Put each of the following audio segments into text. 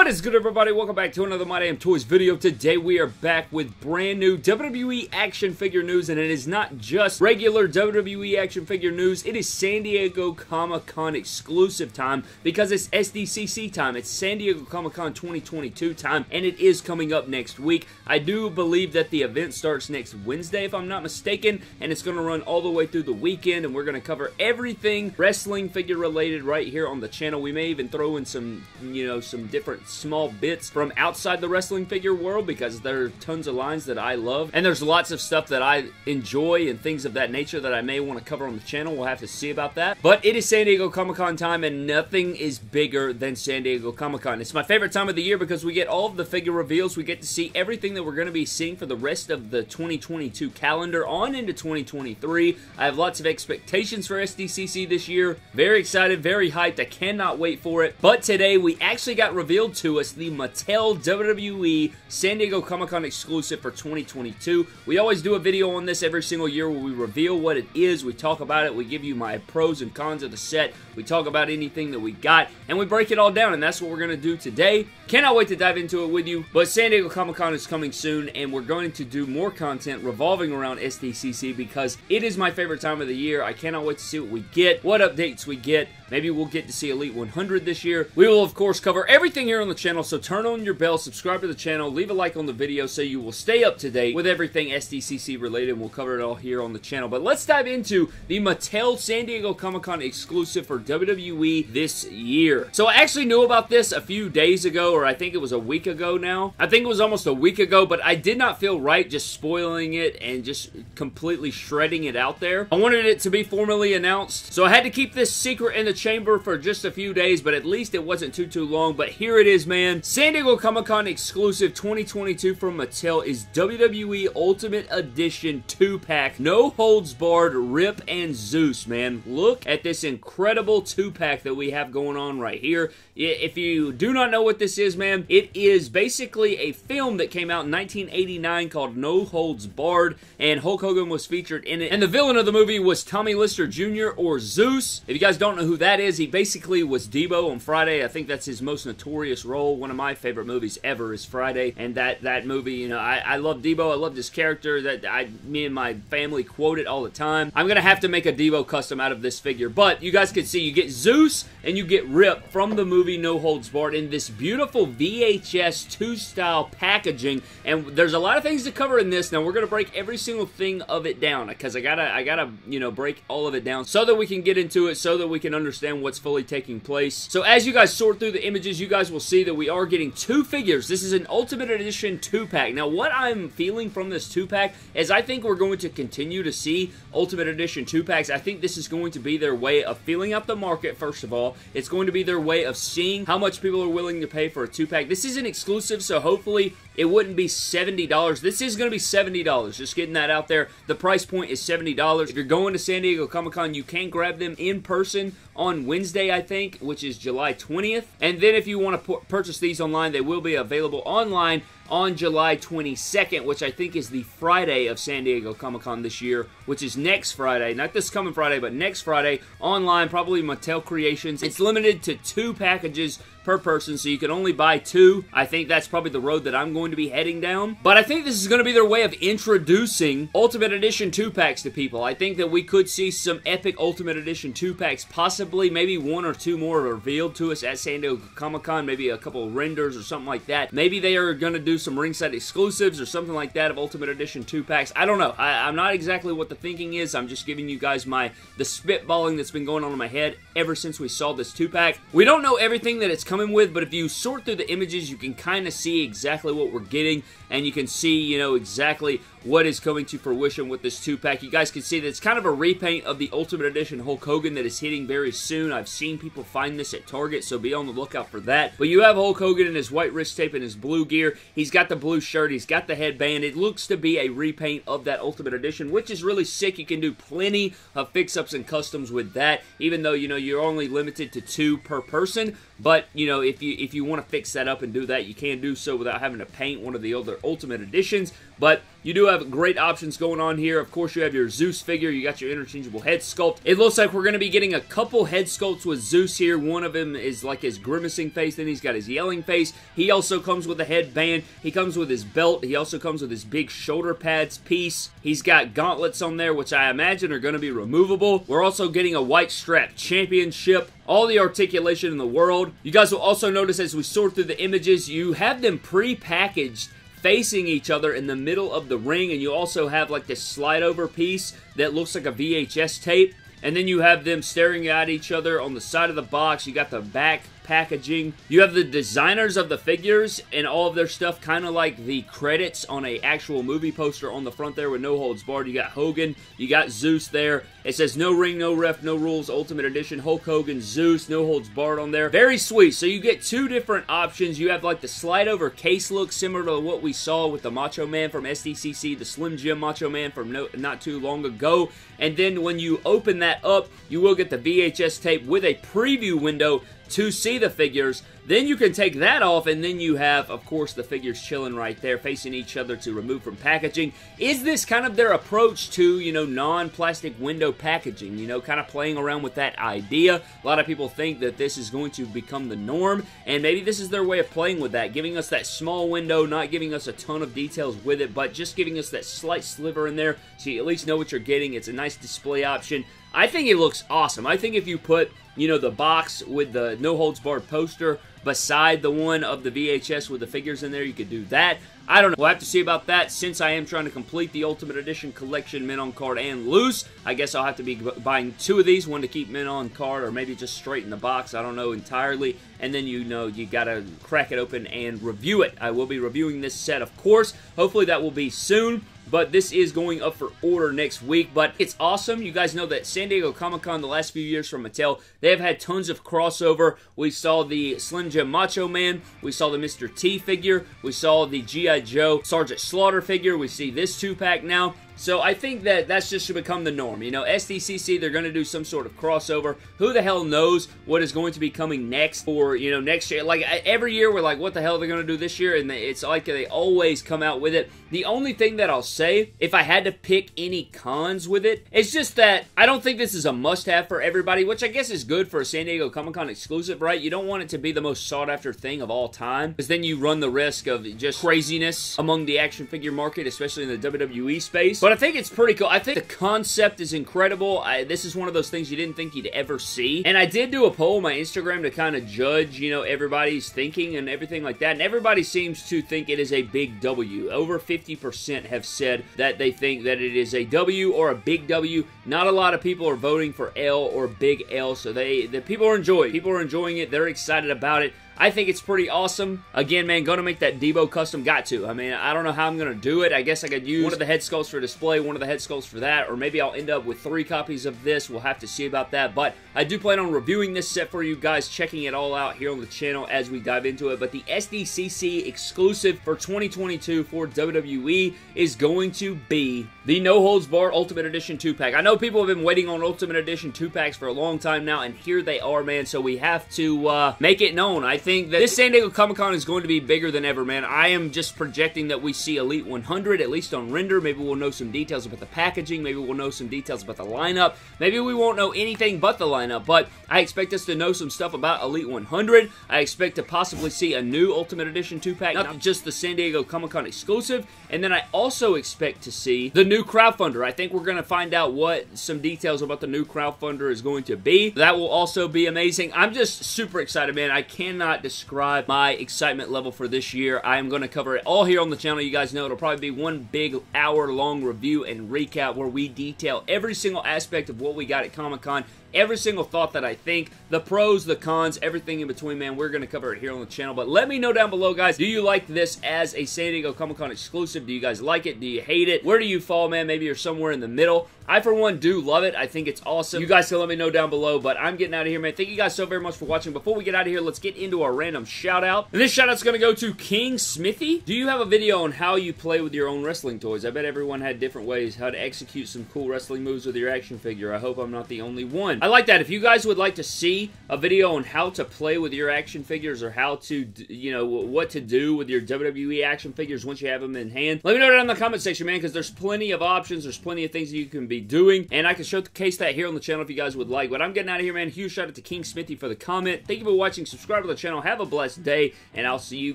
What is good everybody? Welcome back to another My Damn Toys video. Today we are back with brand new WWE action figure news and it is not just regular WWE action figure news. It is San Diego Comic-Con exclusive time because it's SDCC time. It's San Diego Comic-Con 2022 time and it is coming up next week. I do believe that the event starts next Wednesday if I'm not mistaken and it's going to run all the way through the weekend and we're going to cover everything wrestling figure related right here on the channel. We may even throw in some, you know, some different small bits from outside the wrestling figure world because there are tons of lines that I love. And there's lots of stuff that I enjoy and things of that nature that I may want to cover on the channel. We'll have to see about that. But it is San Diego Comic-Con time and nothing is bigger than San Diego Comic-Con. It's my favorite time of the year because we get all of the figure reveals. We get to see everything that we're going to be seeing for the rest of the 2022 calendar on into 2023. I have lots of expectations for SDCC this year. Very excited, very hyped. I cannot wait for it. But today we actually got revealed revealed to us the Mattel WWE San Diego Comic-Con exclusive for 2022. We always do a video on this every single year where we reveal what it is, we talk about it, we give you my pros and cons of the set, we talk about anything that we got, and we break it all down, and that's what we're going to do today. Cannot wait to dive into it with you, but San Diego Comic-Con is coming soon, and we're going to do more content revolving around SDCC because it is my favorite time of the year. I cannot wait to see what we get, what updates we get. Maybe we'll get to see Elite 100 this year. We will, of course, cover everything here on the channel, so turn on your bell, subscribe to the channel, leave a like on the video so you will stay up to date with everything SDCC related, and we'll cover it all here on the channel. But let's dive into the Mattel San Diego Comic-Con exclusive for WWE this year. So I actually knew about this a few days ago, or I think it was a week ago now. I think it was almost a week ago, but I did not feel right just spoiling it and just completely shredding it out there. I wanted it to be formally announced, so I had to keep this secret in the chamber for just a few days, but at least it wasn't too, too long. But here it is, man. San Diego Comic-Con exclusive 2022 from Mattel is WWE Ultimate Edition 2-pack. No holds barred Rip and Zeus, man. Look at this incredible 2-pack that we have going on right here. If you do not know what this is, man, it is basically a film that came out in 1989 called No Holds Barred, and Hulk Hogan was featured in it. And the villain of the movie was Tommy Lister Jr. or Zeus. If you guys don't know who that is, he basically was Deebo on Friday. I think that's his most notorious role. One of my favorite movies ever is Friday, and that that movie, you know, I, I love Deebo. I love this character that I, me and my family quote it all the time. I'm gonna have to make a Deebo custom out of this figure, but you guys can see you get Zeus and you get Rip from the movie No Holds Barred in this beautiful VHS 2 style packaging, and there's a lot of things to cover in this. Now we're gonna break every single thing of it down because I gotta I gotta you know break all of it down so that we can get into it, so that we can understand what's fully taking place. So as you guys sort through the images, you guys will see that we are getting two figures. This is an Ultimate Edition 2-pack. Now what I'm feeling from this 2-pack is I think we're going to continue to see Ultimate Edition 2-packs. I think this is going to be their way of filling up the market, first of all. It's going to be their way of seeing how much people are willing to pay for a 2-pack. This is an exclusive, so hopefully it wouldn't be $70. This is going to be $70. Just getting that out there. The price point is $70. If you're going to San Diego Comic-Con, you can grab them in person on Wednesday, I think, which is July 20th. And then if you want to purchase these online, they will be available online on July 22nd, which I think is the Friday of San Diego Comic-Con this year, which is next Friday. Not this coming Friday, but next Friday. Online, probably Mattel Creations. It's limited to two packages per person, so you can only buy two. I think that's probably the road that I'm going to be heading down. But I think this is going to be their way of introducing Ultimate Edition 2-packs to people. I think that we could see some epic Ultimate Edition 2-packs, possibly maybe one or two more revealed to us at San Diego Comic-Con, maybe a couple renders or something like that. Maybe they are going to do some ringside exclusives or something like that of Ultimate Edition 2-packs. I don't know. I, I'm not exactly what the thinking is. I'm just giving you guys my the spitballing that's been going on in my head ever since we saw this 2-pack. We don't know everything that it's coming with, but if you sort through the images, you can kind of see exactly what we're getting, and you can see, you know, exactly what is coming to fruition with this two-pack. You guys can see that it's kind of a repaint of the Ultimate Edition Hulk Hogan that is hitting very soon. I've seen people find this at Target, so be on the lookout for that. But you have Hulk Hogan in his white wrist tape and his blue gear. He's got the blue shirt. He's got the headband. It looks to be a repaint of that Ultimate Edition, which is really sick. You can do plenty of fix-ups and customs with that, even though, you know, you're only limited to two per person. But, you know, if you if you want to fix that up and do that, you can do so without having to paint one of the other Ultimate Editions. But you do have great options going on here. Of course, you have your Zeus figure. You got your interchangeable head sculpt. It looks like we're going to be getting a couple head sculpts with Zeus here. One of them is like his grimacing face. Then he's got his yelling face. He also comes with a headband. He comes with his belt. He also comes with his big shoulder pads piece. He's got gauntlets on there, which I imagine are going to be removable. We're also getting a white strap championship all the articulation in the world. You guys will also notice as we sort through the images, you have them pre-packaged facing each other in the middle of the ring, and you also have like this slide over piece that looks like a VHS tape. And then you have them staring at each other on the side of the box. You got the back packaging. You have the designers of the figures and all of their stuff, kind of like the credits on a actual movie poster on the front there with no holds barred. You got Hogan, you got Zeus there. It says no ring, no ref, no rules, Ultimate Edition, Hulk Hogan, Zeus, no holds barred on there. Very sweet. So you get two different options. You have like the slide over case look similar to what we saw with the Macho Man from SDCC, the Slim Jim Macho Man from no, not too long ago. And then when you open that up, you will get the VHS tape with a preview window to see the figures. Then you can take that off, and then you have, of course, the figures chilling right there, facing each other to remove from packaging. Is this kind of their approach to, you know, non-plastic window packaging? You know, kind of playing around with that idea. A lot of people think that this is going to become the norm, and maybe this is their way of playing with that, giving us that small window, not giving us a ton of details with it, but just giving us that slight sliver in there so you at least know what you're getting. It's a nice display option. I think it looks awesome. I think if you put, you know, the box with the no holds barred poster beside the one of the VHS with the figures in there, you could do that. I don't know. We'll have to see about that since I am trying to complete the Ultimate Edition collection, men on card and loose. I guess I'll have to be buying two of these, one to keep men on card or maybe just straight in the box. I don't know entirely. And then you know you got to crack it open and review it. I will be reviewing this set, of course. Hopefully that will be soon but this is going up for order next week. But it's awesome. You guys know that San Diego Comic Con the last few years from Mattel, they have had tons of crossover. We saw the Slim Jim Macho Man. We saw the Mr. T figure. We saw the G.I. Joe Sergeant Slaughter figure. We see this two-pack now. So I think that that's just to become the norm. You know, SDCC, they're going to do some sort of crossover. Who the hell knows what is going to be coming next for, you know, next year. Like, every year we're like, what the hell they're they going to do this year? And it's like they always come out with it. The only thing that I'll say, if I had to pick any cons with it, it's just that I don't think this is a must-have for everybody, which I guess is good for a San Diego Comic-Con exclusive, right? You don't want it to be the most sought-after thing of all time, because then you run the risk of just craziness among the action figure market, especially in the WWE space. But but I think it's pretty cool. I think the concept is incredible. I, this is one of those things you didn't think you'd ever see. And I did do a poll on my Instagram to kind of judge, you know, everybody's thinking and everything like that. And everybody seems to think it is a big W. Over 50% have said that they think that it is a W or a big W. Not a lot of people are voting for L or big L. So they, the people are enjoying. People are enjoying it. They're excited about it. I think it's pretty awesome. Again, man, gonna make that Deebo custom. Got to. I mean, I don't know how I'm gonna do it. I guess I could use one of the head sculpts for display, one of the head sculpts for that, or maybe I'll end up with three copies of this. We'll have to see about that. But I do plan on reviewing this set for you guys, checking it all out here on the channel as we dive into it. But the SDCC exclusive for 2022 for WWE is going to be the No Holds Bar Ultimate Edition 2-pack. I know people have been waiting on Ultimate Edition 2-packs for a long time now, and here they are, man. So we have to uh, make it known. I think that this San Diego Comic-Con is going to be bigger than ever, man. I am just projecting that we see Elite 100, at least on render. Maybe we'll know some details about the packaging. Maybe we'll know some details about the lineup. Maybe we won't know anything but the lineup, but I expect us to know some stuff about Elite 100. I expect to possibly see a new Ultimate Edition 2-pack, not just the San Diego Comic-Con exclusive. And then I also expect to see the new crowdfunder. I think we're going to find out what some details about the new crowdfunder is going to be. That will also be amazing. I'm just super excited, man. I cannot describe my excitement level for this year. I am going to cover it all here on the channel. You guys know it'll probably be one big hour-long review and recap where we detail every single aspect of what we got at Comic-Con every single thought that I think, the pros, the cons, everything in between, man. We're going to cover it here on the channel. But let me know down below, guys. Do you like this as a San Diego Comic-Con exclusive? Do you guys like it? Do you hate it? Where do you fall, man? Maybe you're somewhere in the middle. I, for one, do love it. I think it's awesome. You guys can let me know down below, but I'm getting out of here, man. Thank you guys so very much for watching. Before we get out of here, let's get into our random shout-out. And this shout-out's going to go to King Smithy. Do you have a video on how you play with your own wrestling toys? I bet everyone had different ways how to execute some cool wrestling moves with your action figure. I hope I'm not the only one. I like that. If you guys would like to see a video on how to play with your action figures or how to, you know, what to do with your WWE action figures once you have them in hand, let me know down in the comment section, man, because there's plenty of options. There's plenty of things that you can doing, and I can showcase that here on the channel if you guys would like. But I'm getting out of here, man. Huge shout out to King Smithy for the comment. Thank you for watching. Subscribe to the channel. Have a blessed day, and I'll see you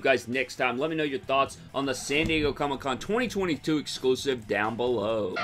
guys next time. Let me know your thoughts on the San Diego Comic Con 2022 exclusive down below.